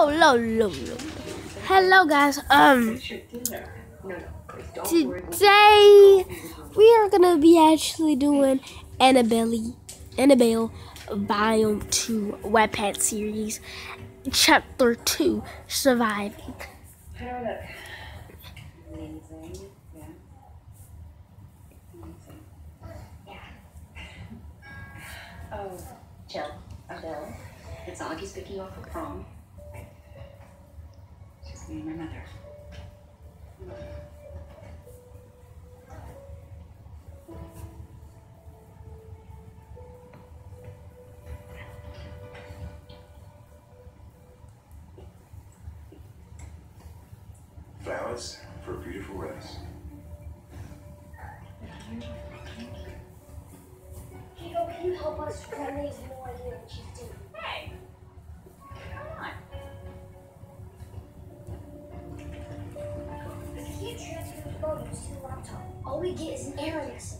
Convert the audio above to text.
Low, low. Hello, guys. Um, today we are gonna be actually doing Annabelle, Annabelle Volume Two Wattpad series, Chapter Two, Surviving. Oh, chill. Adele. It's not like he's picking you up for prom. Just me and my mother. Flowers for a beautiful rose. Hugo, can you help us? Granny has no idea what transfer the photos to laptop. All we get is an error message.